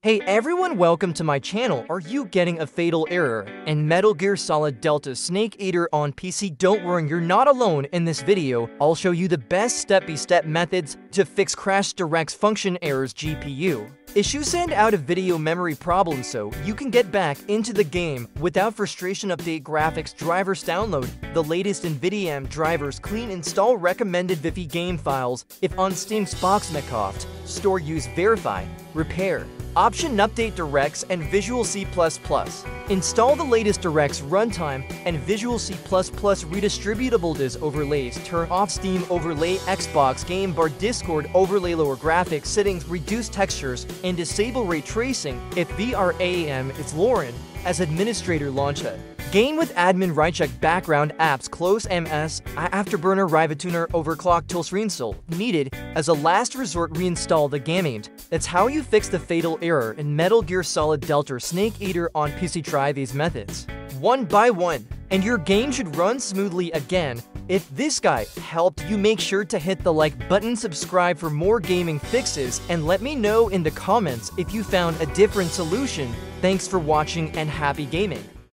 Hey everyone, welcome to my channel. Are you getting a fatal error in Metal Gear Solid Delta Snake Eater on PC? Don't worry, you're not alone in this video. I'll show you the best step-by-step -step methods to fix Crash DirectX function errors GPU. Issues send out of video memory problems so you can get back into the game without frustration update graphics drivers download the latest NVIDIA drivers clean install recommended Vifi game files if on Steam's Boxmacoft, store use verify, repair, Option Update DirectX and Visual C++. Install the latest DirectX runtime and Visual C++ redistributable DIS overlays. Turn off Steam Overlay, Xbox Game Bar Discord Overlay lower graphics settings, reduce textures, and disable ray tracing if VRAM is Lauren as administrator launch it. Game with admin right-check background apps close MS afterburner Rivatuner overclock tools reinstall needed as a last resort reinstall the game That's how you fix the fatal error in Metal Gear Solid Delta Snake Eater on PC. Try these methods one by one and your game should run smoothly again. If this guy helped you make sure to hit the like button, subscribe for more gaming fixes, and let me know in the comments if you found a different solution. Thanks for watching and happy gaming!